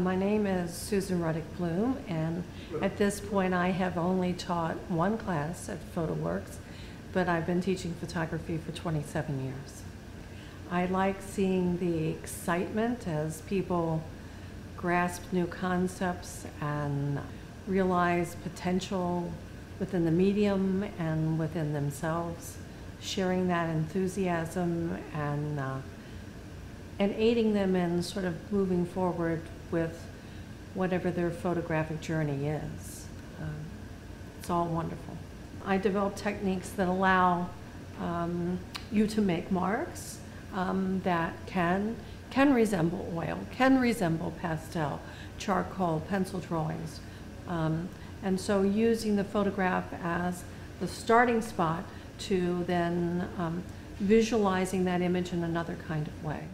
My name is Susan Ruddick Bloom, and at this point, I have only taught one class at PhotoWorks, but I've been teaching photography for 27 years. I like seeing the excitement as people grasp new concepts and realize potential within the medium and within themselves, sharing that enthusiasm and uh, and aiding them in sort of moving forward with whatever their photographic journey is. Um, it's all wonderful. I develop techniques that allow um, you to make marks um, that can can resemble oil, can resemble pastel, charcoal, pencil drawings. Um, and so using the photograph as the starting spot to then um, visualizing that image in another kind of way.